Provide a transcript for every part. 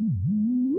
Mm-hmm.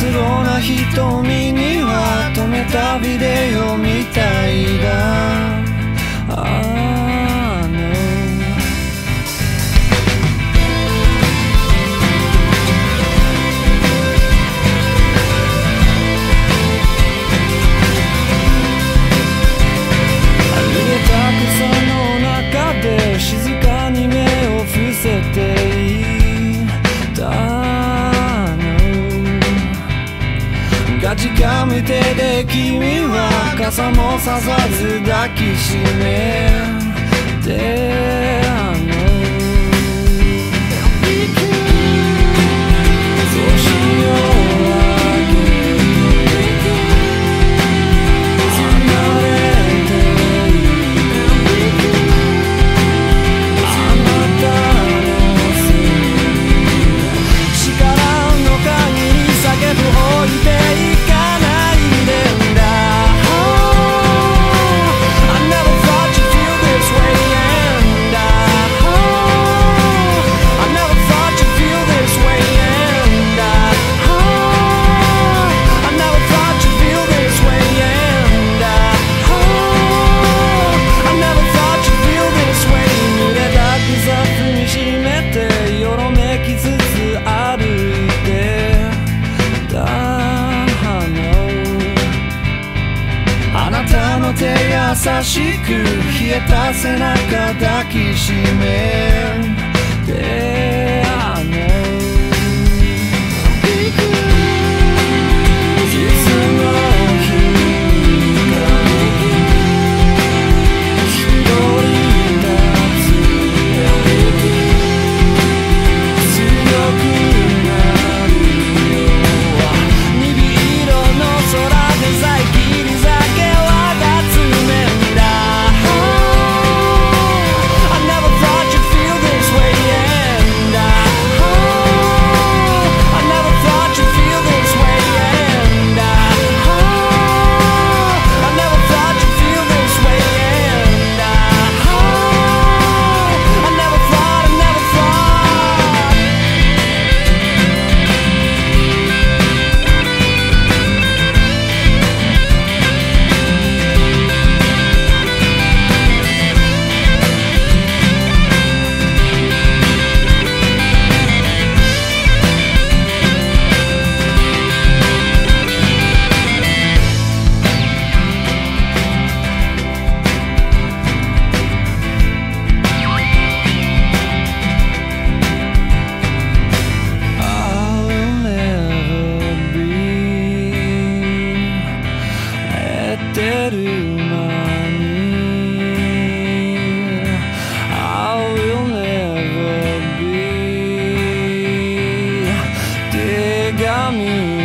すごな瞳には止めたビデオみたいだ。ああじかむ手で君は傘もささず抱きしめてあのしく冷えた背中抱きしめて me.